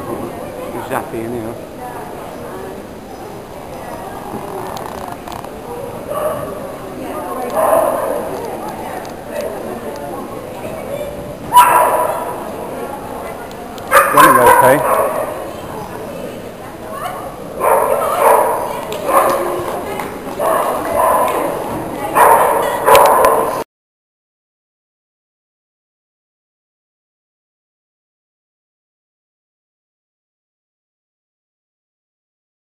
Giuseppe in here. Running okay.